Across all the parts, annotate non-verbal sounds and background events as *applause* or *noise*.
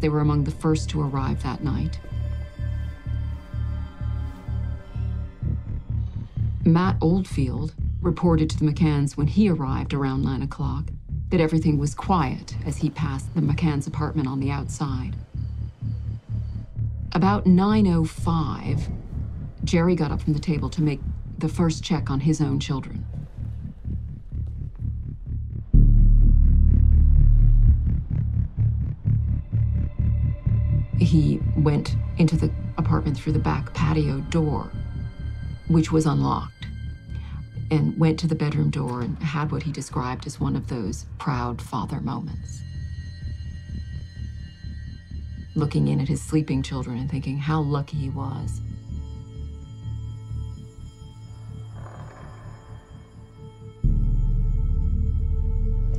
They were among the first to arrive that night. Matt Oldfield reported to the McCanns when he arrived around 9 o'clock that everything was quiet as he passed the McCann's apartment on the outside. About 9.05, Gerry got up from the table to make the first check on his own children. He went into the apartment through the back patio door, which was unlocked, and went to the bedroom door and had what he described as one of those proud father moments. Looking in at his sleeping children and thinking how lucky he was.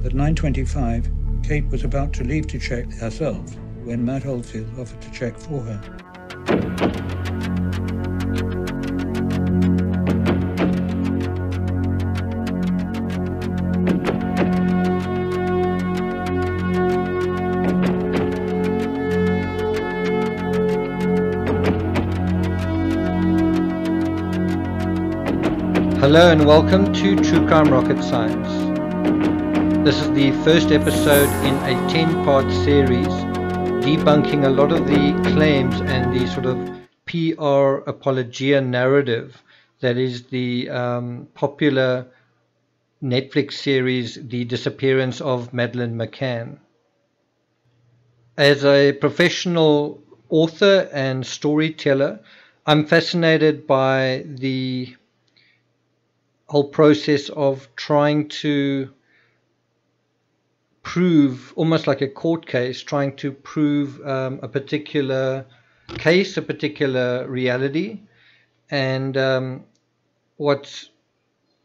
At 9.25, Kate was about to leave to check herself when Matt Oldfield offered to check for her. Hello and welcome to True Crime Rocket Science. This is the first episode in a 10 part series debunking a lot of the claims and the sort of PR apologia narrative that is the um, popular Netflix series The Disappearance of Madeleine McCann. As a professional author and storyteller, I'm fascinated by the whole process of trying to prove, almost like a court case, trying to prove um, a particular case, a particular reality. And um, what's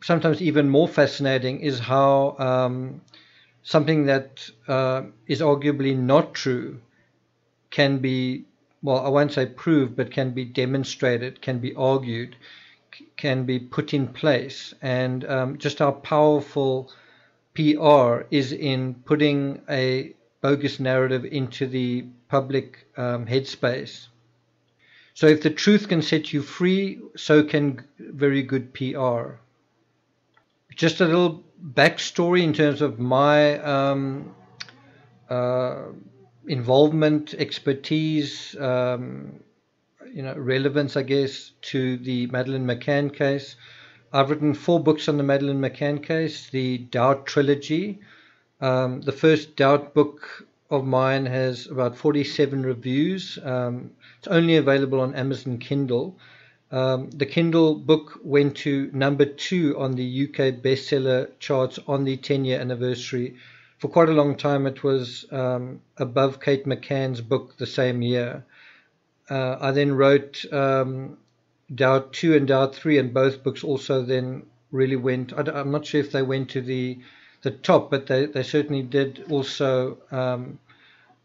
sometimes even more fascinating is how um, something that uh, is arguably not true can be, well, I won't say proved, but can be demonstrated, can be argued, can be put in place, and um, just how powerful PR is in putting a bogus narrative into the public um, headspace. So if the truth can set you free, so can very good PR. Just a little backstory in terms of my um, uh, involvement, expertise, um, you know, relevance, I guess, to the Madeleine McCann case. I've written four books on the Madeleine McCann case, the Doubt trilogy. Um, the first Doubt book of mine has about 47 reviews. Um, it's only available on Amazon Kindle. Um, the Kindle book went to number two on the UK bestseller charts on the 10 year anniversary. For quite a long time, it was um, above Kate McCann's book the same year. Uh, I then wrote um, Doubt 2 and Doubt 3, and both books also then really went. I, am not sure if they went to the the top, but they, they certainly did also um,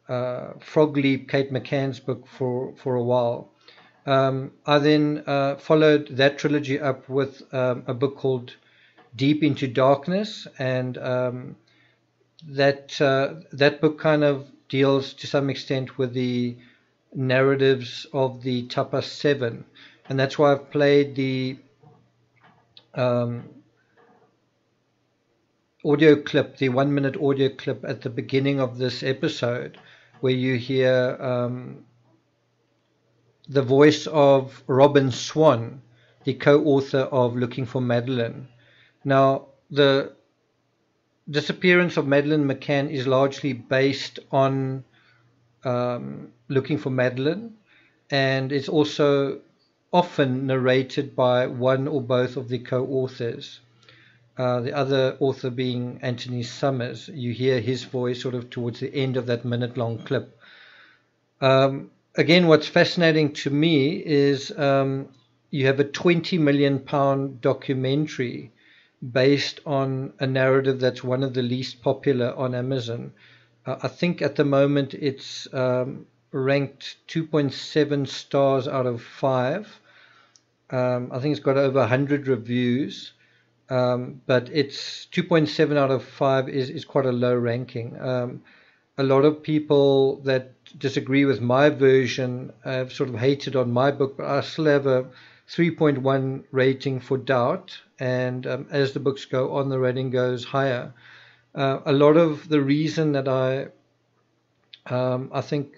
uh, Frog Leap, Kate McCann's book, for, for a while. Um, I then uh, followed that trilogy up with um, a book called Deep into Darkness, and um, that uh, that book kind of deals to some extent with the narratives of the Tapas Seven and that's why I've played the um, audio clip, the one minute audio clip at the beginning of this episode, where you hear um, the voice of Robbyn Swan, the co author of Looking for Madeleine. Now, the disappearance of Madeleine McCann is largely based on um, Looking for Madeleine, and it's also often narrated by one or both of the co-authors. Uh, the other author being Anthony Summers. You hear his voice sort of towards the end of that minute long clip. Um, again, what's fascinating to me is um, you have a 20 million pound documentary based on a narrative that's one of the least popular on Amazon. Uh, I think at the moment it's um, ranked 2.7 stars out of 5. Um, I think it's got over 100 reviews, um, but it's 2.7 out of 5 is, is quite a low ranking. Um, a lot of people that disagree with my version have sort of hated on my book, but I still have a 3.1 rating for doubt. And um, as the books go on, the rating goes higher. Uh, a lot of the reason that I, um, I think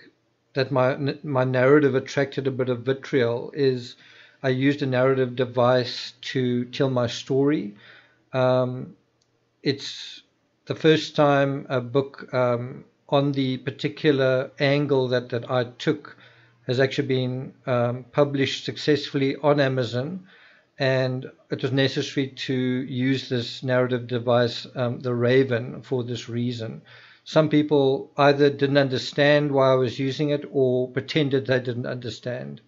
that my my narrative attracted a bit of vitriol is I used a narrative device to tell my story. Um, it's the first time a book um, on the particular angle that, that I took has actually been um, published successfully on Amazon. And it was necessary to use this narrative device, um, the Raven, for this reason. Some people either didn't understand why I was using it or pretended they didn't understand.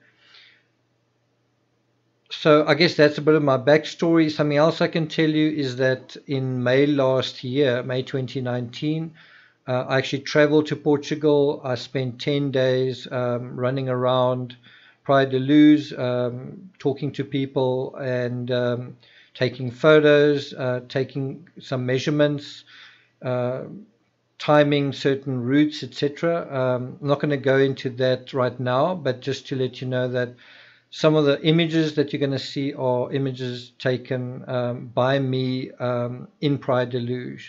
So I guess that's a bit of my backstory. Something else I can tell you is that in May last year, May 2019, uh, I actually traveled to Portugal. I spent 10 days um, running around Praia da Luz, um, talking to people and um, taking photos, uh, taking some measurements, uh, timing certain routes, etc. Um, I'm not going to go into that right now, but just to let you know that some of the images that you're going to see are images taken um, by me um, in Praia da Luz.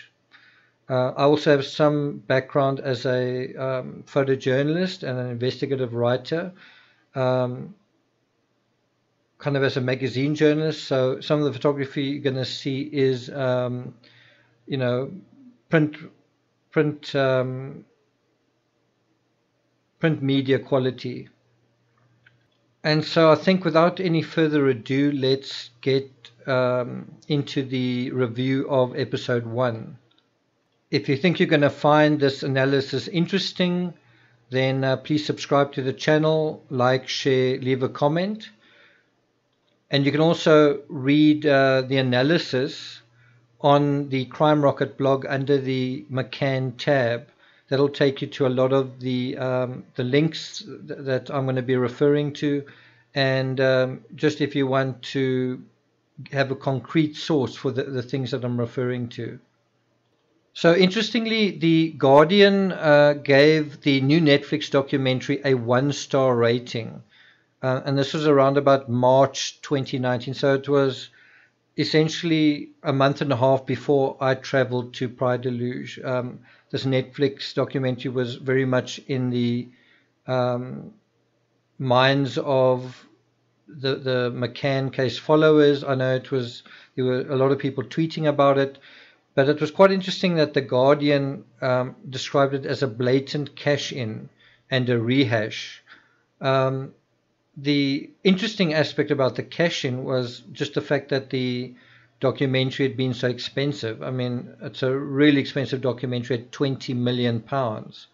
Uh, I also have some background as a um, photojournalist and an investigative writer, um, kind of as a magazine journalist. So some of the photography you're going to see is, um, you know, print, print, um, print media quality. And so I think without any further ado, let's get um, into the review of episode one. If you think you're going to find this analysis interesting, then uh, please subscribe to the channel, like, share, leave a comment. And you can also read uh, the analysis on the Crime Rocket blog under the McCann tab. That'll take you to a lot of the um, the links th- that I'm going to be referring to, and um, just if you want to have a concrete source for the, the things that I'm referring to. So, interestingly, The Guardian uh, gave the new Netflix documentary a one star rating. Uh, and this was around about March 2019. So, it was essentially a month and a half before I traveled to da Luz. Um, this Netflix documentary was very much in the um, minds of the, the McCann case followers. I know it was, there were a lot of people tweeting about it. But it was quite interesting that The Guardian um, described it as a blatant cash in and a rehash. Um, the interesting aspect about the cash in was just the fact that the documentary had been so expensive. I mean, it's a really expensive documentary at 20 million pounds.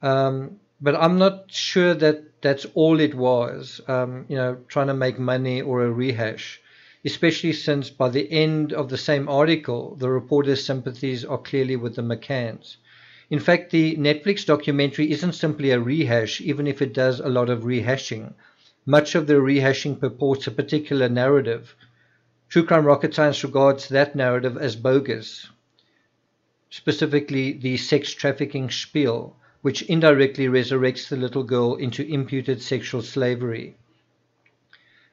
Um, but I'm not sure that that's all it was, um, you know, trying to make money or a rehash especially since by the end of the same article, the reporter's sympathies are clearly with the McCanns. In fact, the Netflix documentary isn't simply a rehash, even if it does a lot of rehashing. Much of the rehashing purports a particular narrative. True Crime Rocket Science regards that narrative as bogus, specifically the sex trafficking spiel, which indirectly resurrects the little girl into imputed sexual slavery.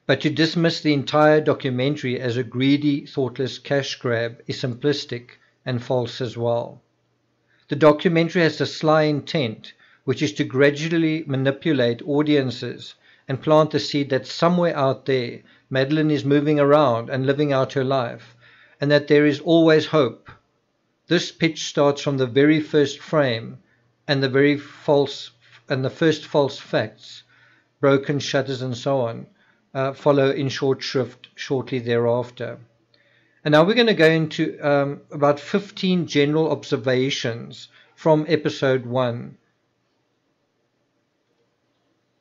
But to dismiss the entire documentary as a greedy, thoughtless cash grab is simplistic and false as well. The documentary has a sly intent, which is to gradually manipulate audiences and plant the seed that somewhere out there Madeleine is moving around and living out her life, and that there is always hope. This pitch starts from the very first frame and the very false and the first false facts, broken shutters and so on, uh, follow in short shrift shortly thereafter. And now we're going to go into um, about 15 general observations from episode 1.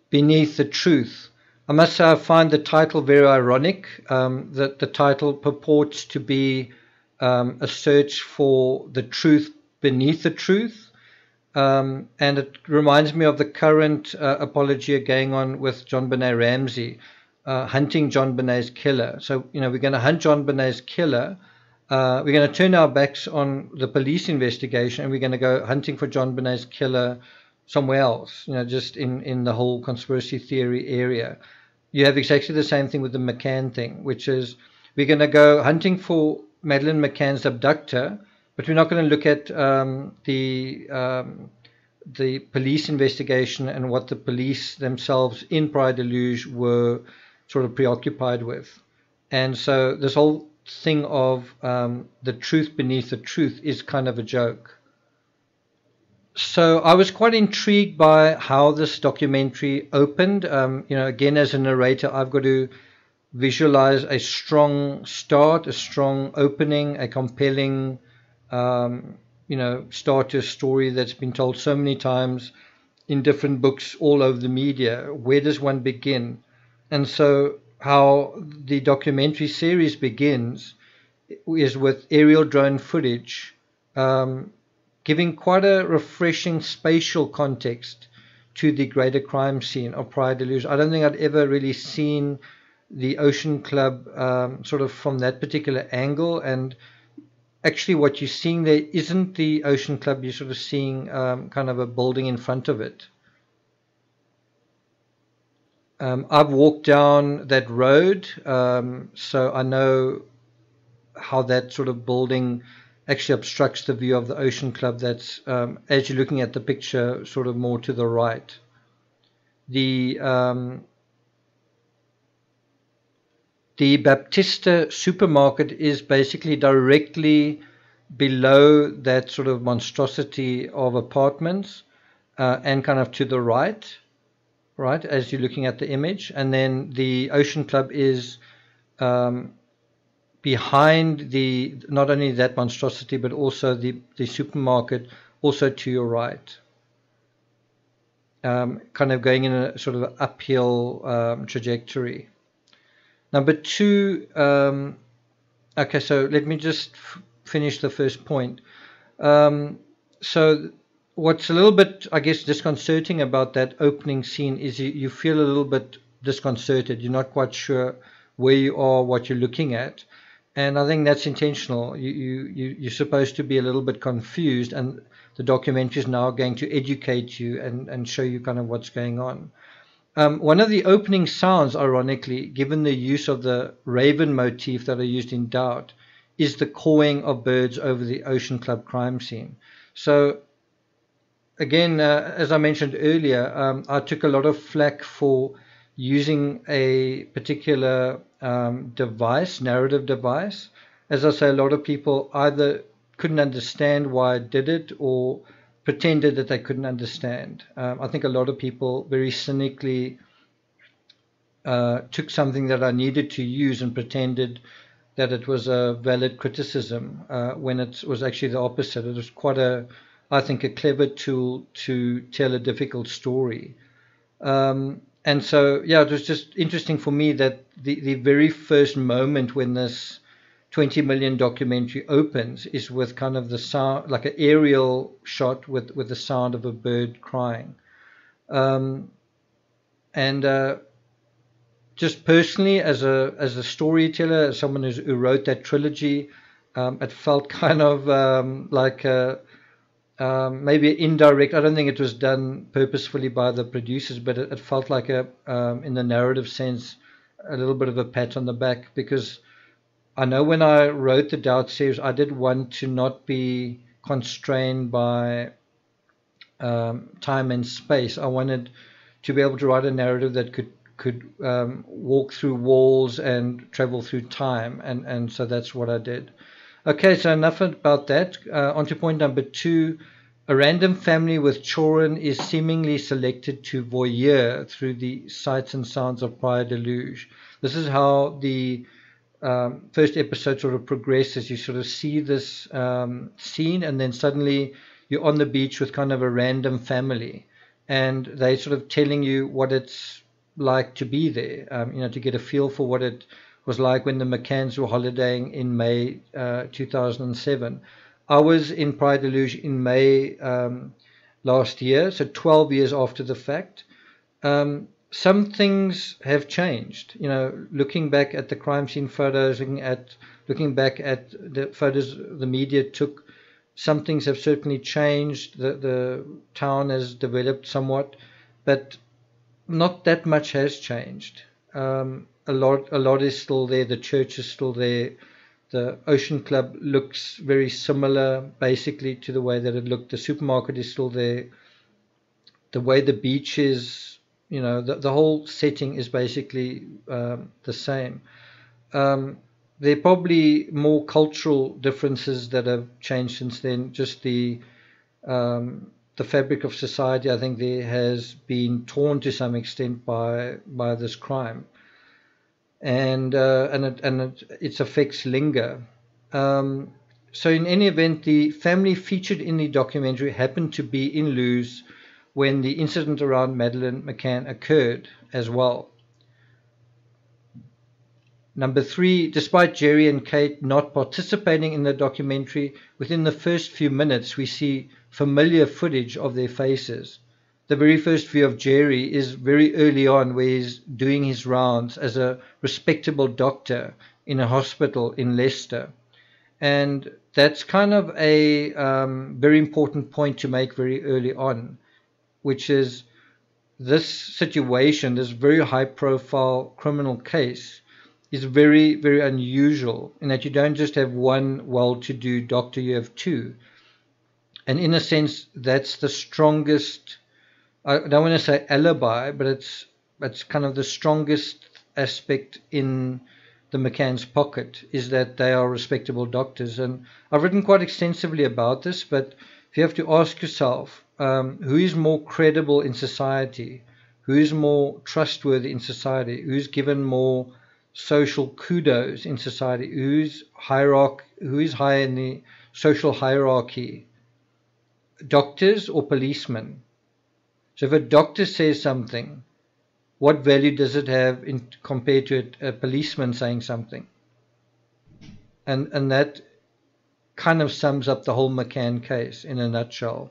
Beneath the Truth. I must say I find the title very ironic. Um, that the title purports to be um, a search for the truth beneath the truth. Um, and it reminds me of the current uh, apology going on with John JonBenét Ramsey, uh, hunting JonBenét's killer. So, you know, we're going to hunt John JonBenét's killer. Uh, we're going to turn our backs on the police investigation and we're going to go hunting for John JonBenét's killer somewhere else, you know, just in, in the whole conspiracy theory area. You have exactly the same thing with the McCann thing, which is we're going to go hunting for Madeleine McCann's abductor, but we're not going to look at um, the um, the police investigation and what the police themselves in da Luz were sort of preoccupied with. And so this whole thing of um, the truth beneath the truth is kind of a joke. So I was quite intrigued by how this documentary opened. Um, you know, again, as a narrator, I've got to visualize a strong start, a strong opening, a compelling um, you know, start to a story that's been told so many times in different books all over the media. Where does one begin? And so, how the documentary series begins is with aerial drone footage, um, giving quite a refreshing spatial context to the greater crime scene of da Luz. I don't think I'd ever really seen the Ocean Club um, sort of from that particular angle and actually what you're seeing there isn't the Ocean Club. You're sort of seeing um, kind of a building in front of it. Um, I've walked down that road, um, so I know how that sort of building actually obstructs the view of the Ocean Club. That's um, as you're looking at the picture, sort of more to the right. The um, the Baptista supermarket is basically directly below that sort of monstrosity of apartments uh, and kind of to the right, right, as you're looking at the image. And then the Ocean Club is um, behind the not only that monstrosity but also the, the supermarket also to your right. Um, kind of going in a sort of uphill um, trajectory. Number two, um, okay, so let me just finish the first point. Um, so, what's a little bit, I guess, disconcerting about that opening scene is you, you feel a little bit disconcerted. You're not quite sure where you are, what you're looking at. And I think that's intentional. You, you, you, you're supposed to be a little bit confused, and the documentary is now going to educate you and, and show you kind of what's going on. Um, one of the opening sounds, ironically, given the use of the raven motif that are used in Doubt, is the cawing of birds over the Ocean Club crime scene. So, again, uh, as I mentioned earlier, um, I took a lot of flack for using a particular um, device, narrative device. As I say, a lot of people either couldn't understand why I did it or pretended that they couldn't understand. Um, I think a lot of people very cynically uh, took something that I needed to use and pretended that it was a valid criticism uh, when it was actually the opposite. It was quite a, I think, a clever tool to tell a difficult story. Um, and so, yeah, it was just interesting for me that the, the very first moment when this 20 million documentary opens is with kind of the sound, like an aerial shot with, with the sound of a bird crying. Um, and uh, just personally, as a as a storyteller, as someone who wrote that trilogy, um, it felt *laughs* kind of um, like a, um, maybe indirect. I don't think it was done purposefully by the producers, but it, it felt like a, um, in the narrative sense, a little bit of a pat on the back because I know when I wrote the Doubt series, I did want to not be constrained by um, time and space. I wanted to be able to write a narrative that could could um, walk through walls and travel through time, and and so that's what I did. Okay, so enough about that. Uh, on to point number two. A random family with children is seemingly selected to voyeur through the sights and sounds of Praia da Luz. This is how the um, first episode sort of progresses. You sort of see this um, scene, and then suddenly you're on the beach with kind of a random family, and they sort of telling you what it's like to be there. Um, you know, to get a feel for what it was like when the McCanns were holidaying in May uh, 2007. I was in da Luz in May um, last year, so 12 years after the fact. Um, some things have changed. You know, looking back at the crime scene photos, looking at looking back at the photos the media took some things have certainly changed. The the town has developed somewhat, but not that much has changed. Um, a lot a lot is still there. The church is still there. The Ocean Club looks very similar, basically, to the way that it looked. The supermarket is still there. The way the beach is, you know, the, the whole setting is basically um, the same. Um, there are probably more cultural differences that have changed since then. Just the um, the fabric of society, I think, there has been torn to some extent by by this crime and uh, and it, and it, its effects linger. Um, so in any event, the family featured in the documentary happened to be in Luz when the incident around Madeleine McCann occurred as well. Number three, despite Gerry and Kate not participating in the documentary, within the first few minutes we see familiar footage of their faces the very first view of Gerry is very early on, where he's doing his rounds as a respectable doctor in a hospital in Leicester. And that's kind of a um, very important point to make very early on, which is this situation, this very high profile criminal case, is very, very unusual in that you don't just have one well to do doctor, you have two. And in a sense, that's the strongest I don't want to say alibi, but it's it's kind of the strongest aspect in the McCann's pocket is that they are respectable doctors. And I've written quite extensively about this, but if you have to ask yourself um, who is more credible in society, who is more trustworthy in society, who's given more social kudos in society, who's hierarch, who is high in the social hierarchy, doctors or policemen? So if a doctor says something, what value does it have in compared to a, a policeman saying something? And and that kind of sums up the whole McCann case in a nutshell.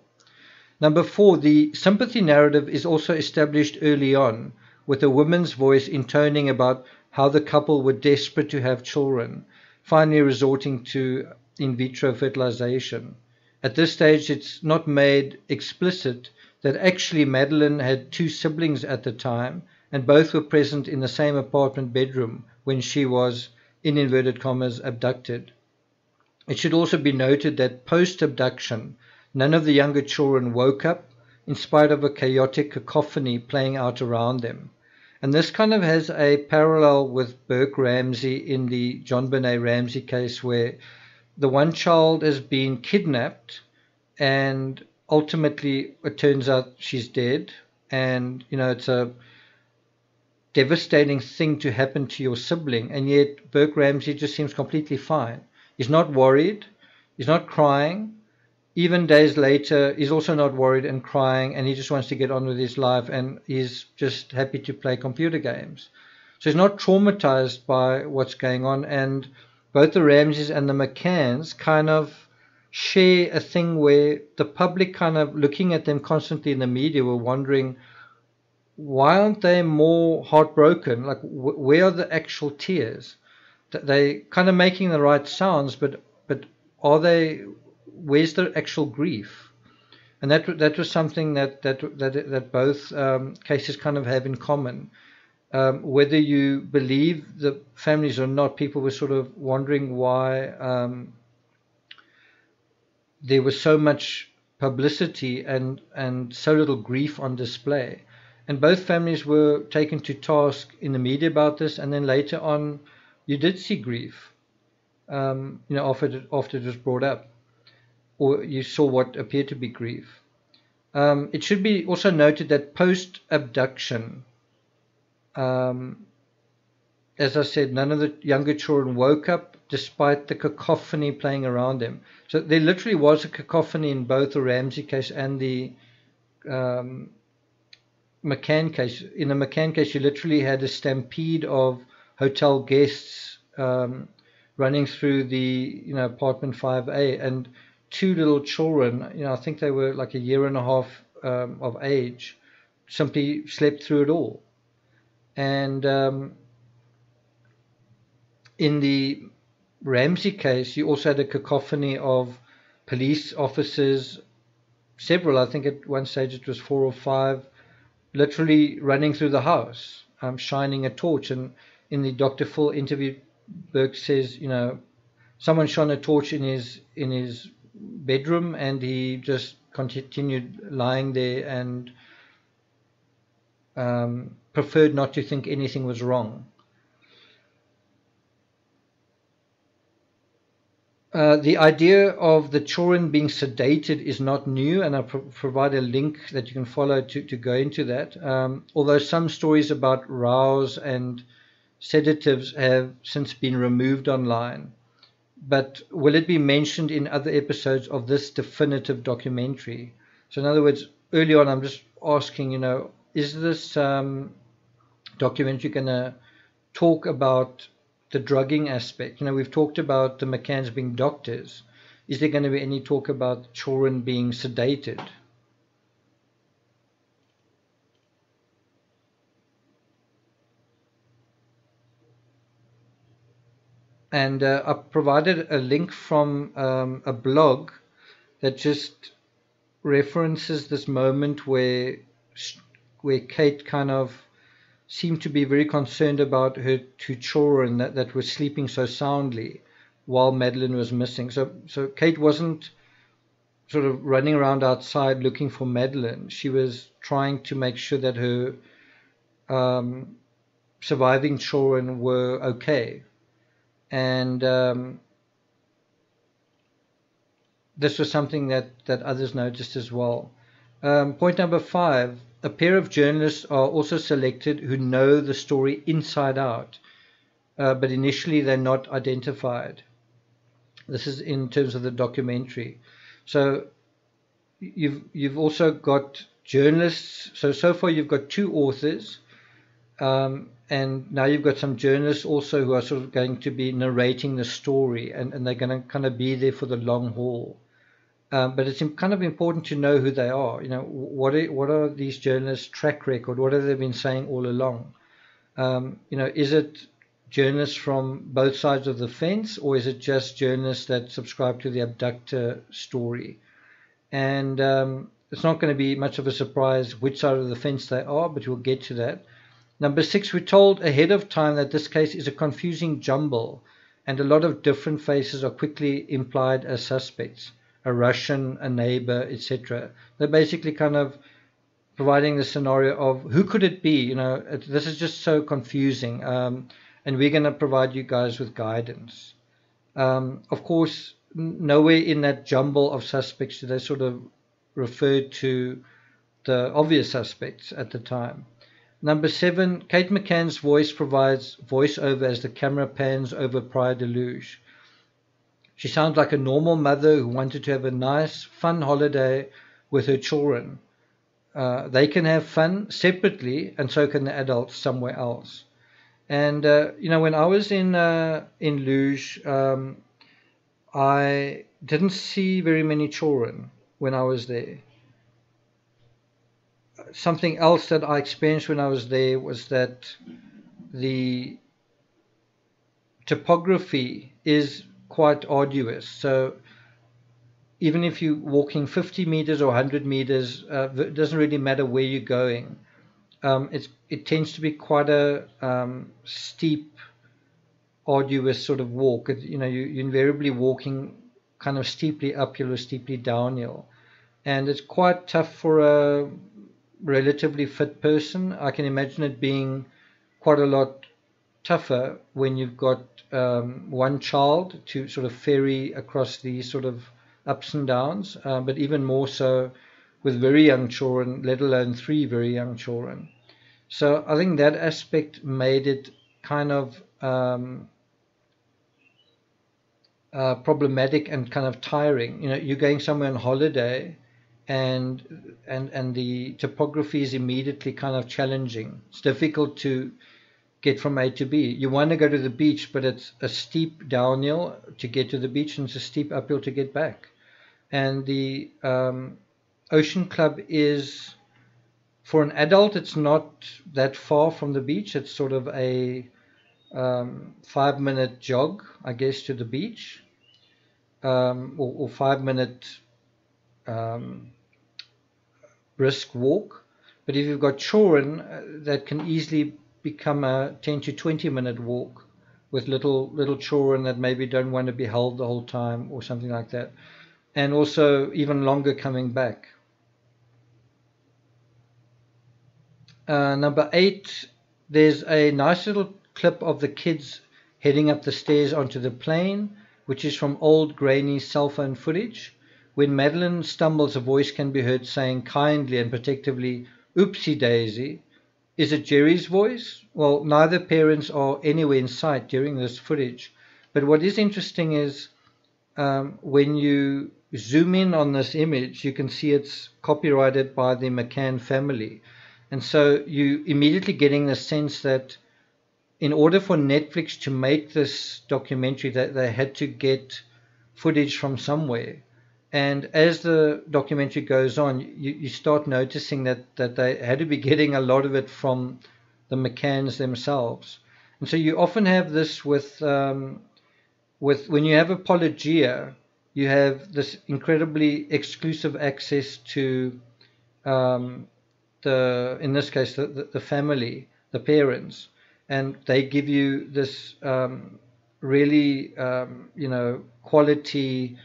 Number four, the sympathy narrative is also established early on with a woman's voice intoning about how the couple were desperate to have children, finally resorting to in vitro fertilization. At this stage, it's not made explicit that actually Madeleine had two siblings at the time, and both were present in the same apartment bedroom when she was, in inverted commas, abducted. It should also be noted that post abduction, none of the younger children woke up, in spite of a chaotic cacophony playing out around them. And this kind of has a parallel with Burke Ramsey in the JonBenét Ramsey case, where the one child has been kidnapped and ultimately it turns out she's dead. And you know it's a devastating thing to happen to your sibling and yet Burke Ramsey just seems completely fine. He's not worried. He's not crying. Even days later he's also not worried and crying and he just wants to get on with his life and he's just happy to play computer games. So he's not traumatized by what's going on and both the Ramseys and the McCanns kind of share a thing where the public kind of looking at them constantly in the media were wondering why aren't they more heartbroken? Like wh- where are the actual tears? That they kind of making the right sounds but but are they where's the actual grief? And that that was something that that that, that both um, cases kind of have in common um, whether you believe the families or not people were sort of wondering why um, there was so much publicity and, and so little grief on display. And both families were taken to task in the media about this, and then later on, you did see grief, um, you know, after it, after it was brought up, or you saw what appeared to be grief. Um, it should be also noted that post abduction, um, as I said, none of the younger children woke up despite the cacophony playing around them. So there literally was a cacophony in both the Ramsey case and the um, McCann case. In the McCann case, you literally had a stampede of hotel guests um, running through the you know apartment 5A, and two little children. You know, I think they were like a year and a half um, of age, simply slept through it all. And um, in the Ramsey case, you also had a cacophony of police officers, several, I think at one stage it was four or five, literally running through the house, um, shining a torch. And in the Dr. Phil interview, Burke says, you know, someone shone a torch in his in his bedroom, and he just continued lying there and um, preferred not to think anything was wrong. Uh, the idea of the children being sedated is not new, and I pro- provide a link that you can follow to, to go into that. Um, although some stories about rows and sedatives have since been removed online, but will it be mentioned in other episodes of this definitive documentary? So, in other words, early on, I'm just asking, you know, is this um, documentary going to talk about the drugging aspect. You know, we've talked about the McCanns being doctors. Is there going to be any talk about children being sedated? And uh, I provided a link from um, a blog that just references this moment where where Kate kind of seemed to be very concerned about her two children that, that were sleeping so soundly while Madeleine was missing. So, so Kate wasn't sort of running around outside looking for Madeleine. She was trying to make sure that her um, surviving children were okay. And um, this was something that, that others noticed as well. Um, point number five a pair of journalists are also selected who know the story inside out, uh, but initially they're not identified. This is in terms of the documentary. So you've you've also got journalists. So so far you've got two authors, um, and now you've got some journalists also who are sort of going to be narrating the story, and, and they're going to kind of be there for the long haul. Um, but it's kind of important to know who they are. You know, what are, what are these journalists' track record? What have they been saying all along? Um, you know, is it journalists from both sides of the fence, or is it just journalists that subscribe to the abductor story? And um, it's not going to be much of a surprise which side of the fence they are, but we'll get to that. Number six, we're told ahead of time that this case is a confusing jumble, and a lot of different faces are quickly implied as suspects a Russian, a neighbor, etc. They're basically kind of providing the scenario of who could it be? You know, it, this is just so confusing, um, and we're going to provide you guys with guidance. Um, of course, nowhere in that jumble of suspects do they sort of refer to the obvious suspects at the time. Number seven, Kate McCann's voice provides voiceover as the camera pans over Praia da Luz. She sounds like a normal mother who wanted to have a nice, fun holiday with her children. Uh, they can have fun separately, and so can the adults somewhere else. And uh, you know, when I was in uh, in Luz, um, I didn't see very many children when I was there. Something else that I experienced when I was there was that the topography is quite arduous. So even if you're walking 50 meters or 100 meters, uh, it doesn't really matter where you're going. Um, it's, it tends to be quite a um, steep, arduous sort of walk. It, you know, you, you're invariably walking kind of steeply uphill or steeply downhill. And it's quite tough for a relatively fit person. I can imagine it being quite a lot tougher when you've got um, one child to sort of ferry across these sort of ups and downs, uh, but even more so with very young children, let alone three very young children. So I think that aspect made it kind of um, uh, problematic and kind of tiring. You know, you're going somewhere on holiday, and and and the topography is immediately kind of challenging. It's difficult to get from A to B. You want to go to the beach, but it's a steep downhill to get to the beach and it's a steep uphill to get back. And the um, Ocean Club is, for an adult, it's not that far from the beach. It's sort of a um, five minute jog, I guess, to the beach. um, or, or, five minute um, brisk walk. But if you've got children, uh, that can easily become a 10 to 20 minute walk with little little children that maybe don't want to be held the whole time or something like that. And also even longer coming back. Uh, number eight, there's a nice little clip of the kids heading up the stairs onto the plane, which is from old grainy cell phone footage. When Madeleine stumbles, a voice can be heard saying kindly and protectively, Oopsie daisy. Is it Gerry's voice? Well, neither parents are anywhere in sight during this footage. But what is interesting is um, when you zoom in on this image, you can see it's copyrighted by the McCann family. And so you immediately getting the sense that in order for Netflix to make this documentary, that they had to get footage from somewhere. And as the documentary goes on, you, you start noticing that, that they had to be getting a lot of it from the McCanns themselves. And so you often have this with um, with when you have apologia, you have this incredibly exclusive access to um, the in this case the, the, the, family, the parents, and they give you this um, really um, you know quality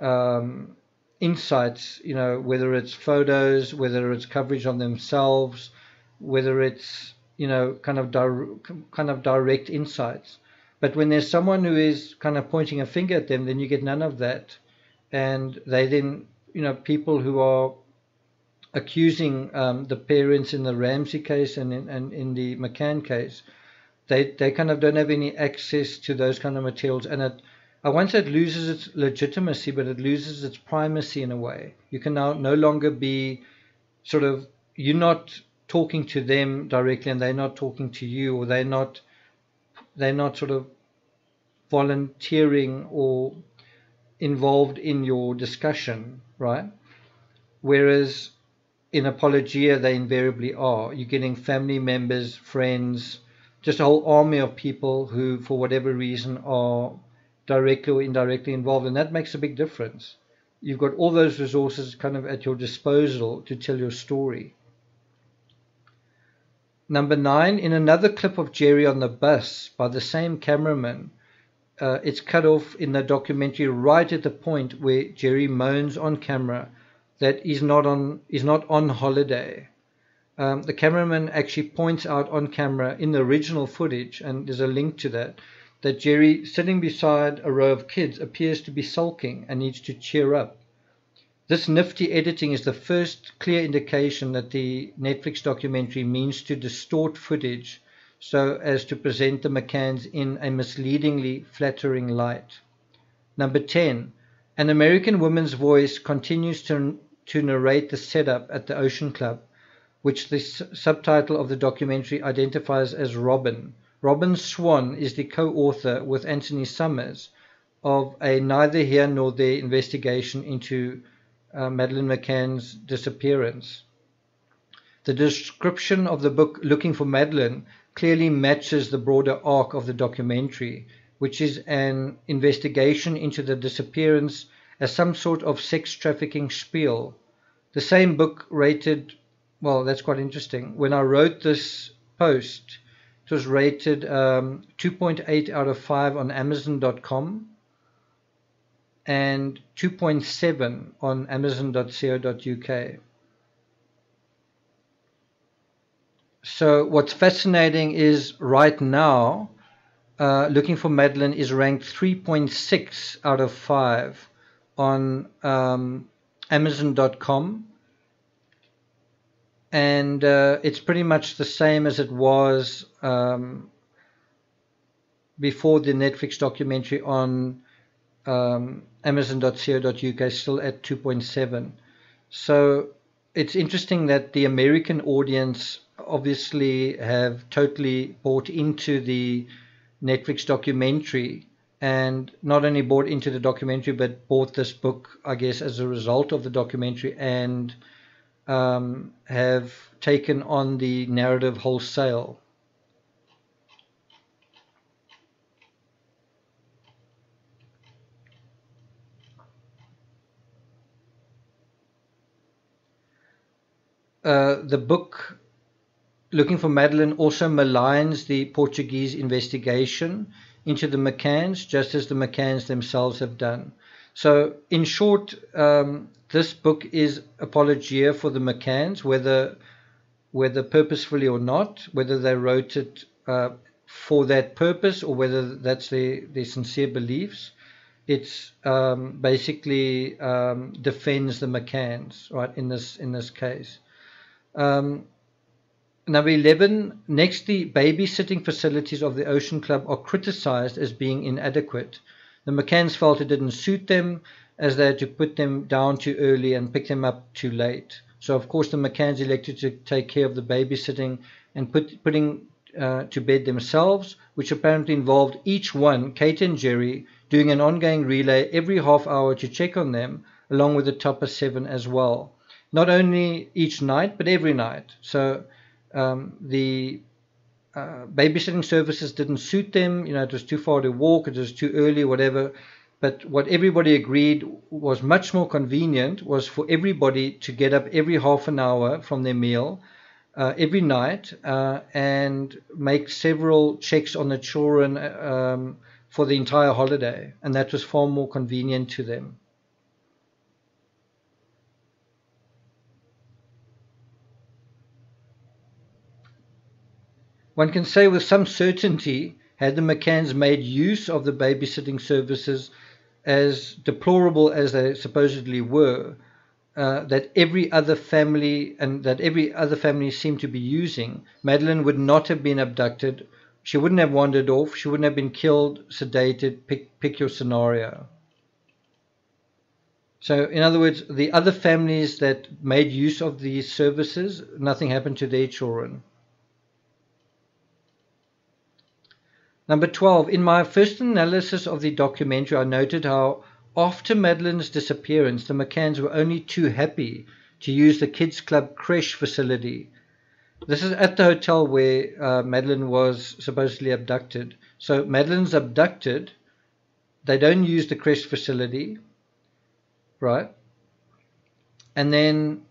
um, insights. You know whether it's photos, whether it's coverage on themselves, whether it's you know kind of di- kind of direct insights. But when there's someone who is kind of pointing a finger at them, then you get none of that, and they then you know people who are accusing um, the parents in the Ramsey case and in, and in the McCann case, they they kind of don't have any access to those kind of materials, and it. I won't say it loses its legitimacy, but it loses its primacy in a way. You can now no longer be sort of you're not talking to them directly, and they're not talking to you, or they're not they're not sort of volunteering or involved in your discussion, right? Whereas in Apologia, they invariably are. You're getting family members, friends, just a whole army of people who, for whatever reason, are directly or indirectly involved, and that makes a big difference. You've got all those resources kind of at your disposal to tell your story. Number nine, in another clip of Gerry on the bus by the same cameraman, uh, it's cut off in the documentary right at the point where Gerry moans on camera that he's not on he's not on holiday. Um, the cameraman actually points out on camera in the original footage, and there's a link to that, that Gerry, sitting beside a row of kids, appears to be sulking and needs to cheer up. This nifty editing is the first clear indication that the Netflix documentary means to distort footage so as to present the McCanns in a misleadingly flattering light. Number 10. An American woman's voice continues to to narrate the setup at the Ocean Club, which the subtitle of the documentary identifies as Robbyn. Robbyn Swan is the co author with Anthony Summers of a neither here nor there investigation into uh, Madeleine McCann's disappearance. The description of the book Looking for Madeleine clearly matches the broader arc of the documentary, which is an investigation into the disappearance as some sort of sex trafficking spiel. The same book rated, well, that's quite interesting. When I wrote this post, it was rated um, 2.8 out of 5 on Amazon.com and 2.7 on Amazon.co.uk. So, what's fascinating is right now, uh, Looking for Madeleine is ranked 3.6 out of 5 on um, Amazon.com, and uh, it's pretty much the same as it was um, before the Netflix documentary on um, Amazon.co.uk, still at 2.7. So it's interesting that the American audience obviously have totally bought into the Netflix documentary and not only bought into the documentary but bought this book, I guess, as a result of the documentary and um, have taken on the narrative wholesale. Uh, the book Looking for Madeleine also maligns the Portuguese investigation into the McCanns, just as the McCanns themselves have done. So, in short, um, this book is apologia for the McCanns, whether whether purposefully or not, whether they wrote it uh, for that purpose or whether that's their, their sincere beliefs. It's um, basically um, defends the McCanns, right? In this in this case. Um, Number 11, next, the babysitting facilities of the Ocean Club are criticized as being inadequate. The McCanns felt it didn't suit them as they had to put them down too early and pick them up too late. So, of course, the McCanns elected to take care of the babysitting and put, putting uh, to bed themselves, which apparently involved each one, Kate and Gerry, doing an ongoing relay every half hour to check on them, along with the Tapas 7 as well. Not only each night, but every night. So, um, the uh, babysitting services didn't suit them. You know, it was too far to walk, it was too early, whatever. But what everybody agreed was much more convenient was for everybody to get up every half an hour from their meal uh, every night uh, and make several checks on the children um, for the entire holiday. And that was far more convenient to them. One can say with some certainty, had the McCanns made use of the babysitting services, as deplorable as they supposedly were, uh, that every other family and that every other family seemed to be using, Madeleine would not have been abducted. She wouldn't have wandered off. She wouldn't have been killed, sedated. Pick, pick your scenario. So, in other words, the other families that made use of these services, nothing happened to their children. Number 12. In my first analysis of the documentary, I noted how after Madeleine's disappearance, the McCanns were only too happy to use the Kids Club creche facility. This is at the hotel where uh, Madeleine was supposedly abducted. So Madeleine's abducted. They don't use the creche facility, right? And then,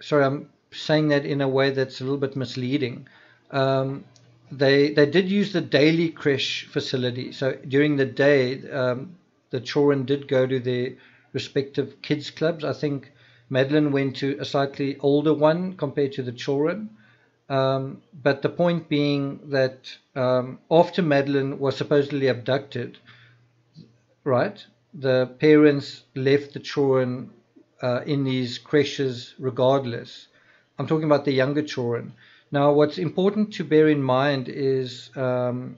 sorry, I'm saying that in a way that's a little bit misleading. Um, they they did use the daily creche facility. So during the day, um, the children did go to their respective kids clubs. I think Madeleine went to a slightly older one compared to the children. Um, but the point being that um, after Madeleine was supposedly abducted, right, the parents left the children uh, in these creches regardless. I'm talking about the younger children. Now, what's important to bear in mind is um,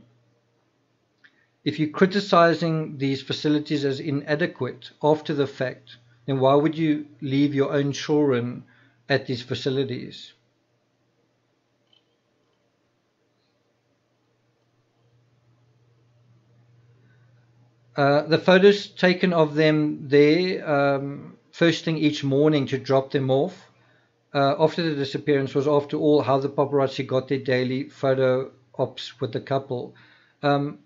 if you're criticizing these facilities as inadequate after the fact, then why would you leave your own children at these facilities? Uh, the photos taken of them there, um, first thing each morning to drop them off, uh, after the disappearance was, after all, how the paparazzi got their daily photo ops with the couple. Um,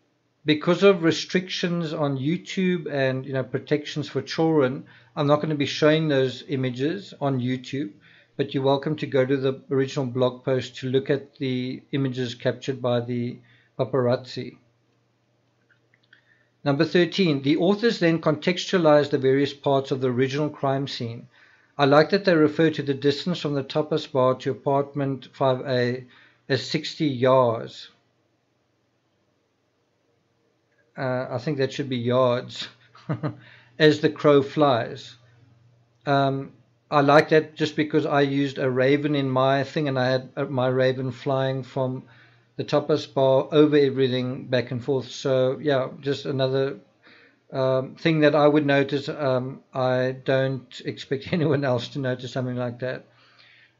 because of restrictions on YouTube and you know protections for children, I'm not going to be showing those images on YouTube. But you're welcome to go to the original blog post to look at the images captured by the paparazzi. Number 13. The authors then contextualize the various parts of the original crime scene I like that they refer to the distance from the tapas bar to apartment 5A as 60 yards. Uh, I think that should be yards *laughs* as the crow flies. Um, I like that just because I used a raven in my thing and I had uh, my raven flying from the tapas bar over everything back and forth. So, yeah, just another um, thing that I would notice. Um, I don't expect *laughs* anyone else to notice something like that.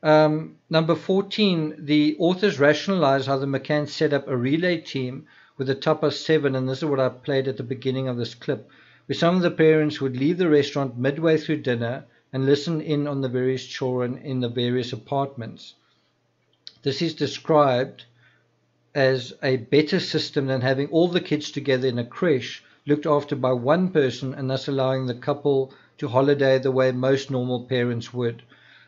Um, number 14, the authors rationalize how the McCanns set up a relay team with the Tapas 7, and this is what I played at the beginning of this clip, where some of the parents would leave the restaurant midway through dinner and listen in on the various children in the various apartments. This is described as a better system than having all the kids together in a creche looked after by one person and thus allowing the couple to holiday the way most normal parents would.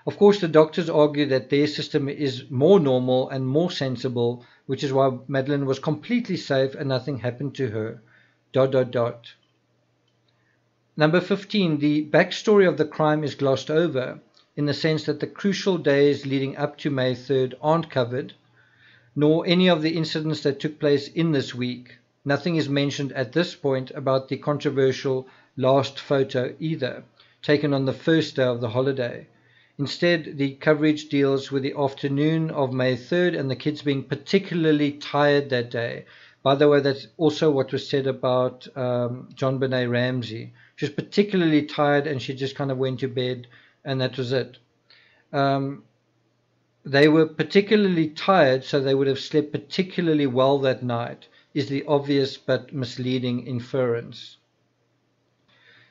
Of course, the doctors argue that their system is more normal and more sensible, which is why Madeleine was completely safe and nothing happened to her. Dot dot dot. Number 15, the backstory of the crime is glossed over in the sense that the crucial days leading up to May 3rd aren't covered, nor any of the incidents that took place in this week. Nothing is mentioned at this point about the controversial last photo either, taken on the first day of the holiday. Instead, the coverage deals with the afternoon of May 3rd and the kids being particularly tired that day. By the way, that's also what was said about um, JonBenét Ramsey. She was particularly tired and she just kind of went to bed and that was it. Um, they were particularly tired, so they would have slept particularly well that night, is the obvious but misleading inference.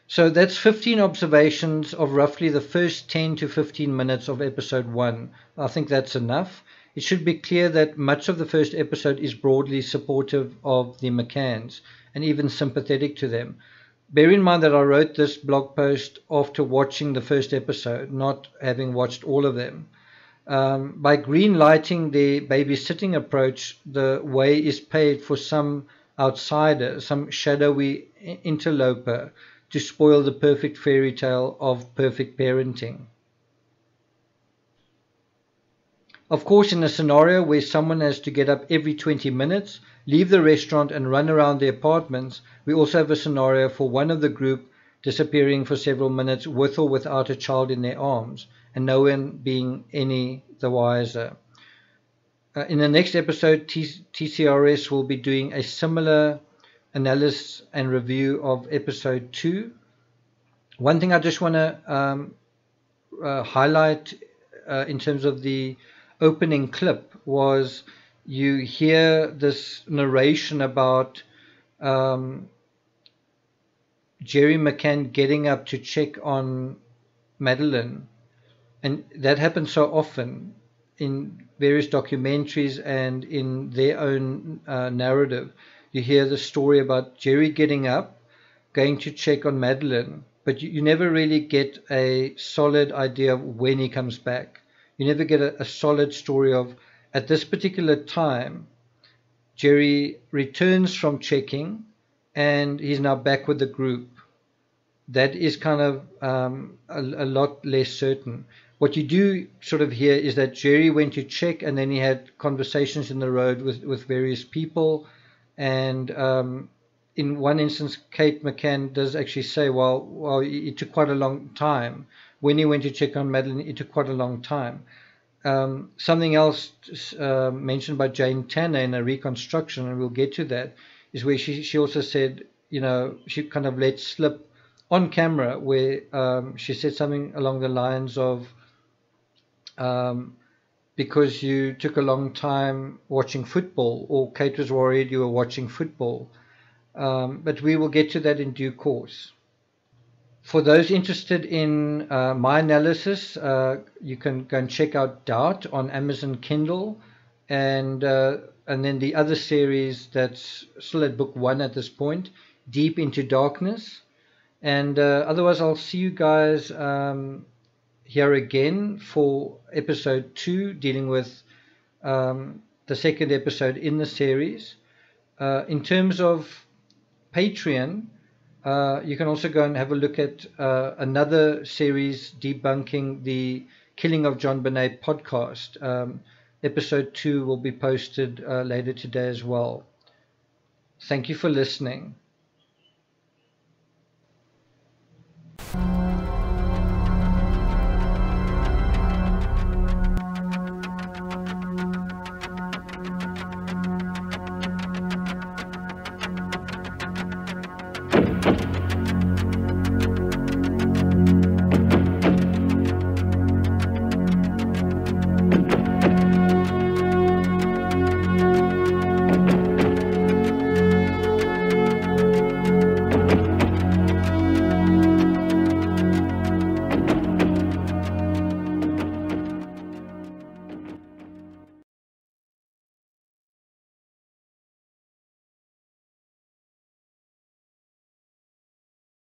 So that's 15 observations of roughly the first 10 to 15 minutes of episode 1. I think that's enough. It should be clear that much of the first episode is broadly supportive of the McCanns and even sympathetic to them. Bear in mind that I wrote this blog post after watching the first episode, not having watched all of them. Um, by green lighting the babysitting approach, the way is paved for some outsider, some shadowy interloper to spoil the perfect fairy tale of perfect parenting. Of course, in a scenario where someone has to get up every 20 minutes, leave the restaurant, and run around the apartments, we also have a scenario for one of the group disappearing for several minutes with or without a child in their arms, and no one being any the wiser. Uh, in the next episode, T- TCRS will be doing a similar analysis and review of episode two. One thing I just want to um, uh, highlight uh, in terms of the opening clip was you hear this narration about um, Gerry McCann getting up to check on Madeleine. And that happens so often in various documentaries and in their own uh, narrative you hear the story about Gerry getting up, going to check on Madeleine, but you, you never really get a solid idea of when he comes back. You never get a, a solid story of at this particular time, Gerry returns from checking and he's now back with the group. That is kind of um, a, a lot less certain. What you do sort of hear is that Gerry went to check and then he had conversations in the road with, with various people and um, in one instance, Kate McCann does actually say, well, well, it took quite a long time. When he went to check on Madeleine, it took quite a long time. Um, something else uh, mentioned by Jane Tanner in a reconstruction, and we'll get to that, is where she, she also said, you know, she kind of let slip on camera where um, she said something along the lines of, um, because you took a long time watching football, or Kate was worried you were watching football. Um, but we will get to that in due course. For those interested in uh, my analysis, uh, you can go and check out Doubt on Amazon Kindle, and uh, and then the other series that's still at book one at this point, Deep into Darkness. And uh, otherwise, I'll see you guys um, here again for episode two, dealing with um, the second episode in the series. Uh, in terms of Patreon, uh, you can also go and have a look at uh, another series debunking the Killing of JonBenét podcast. Um, episode two will be posted uh, later today as well. Thank you for listening.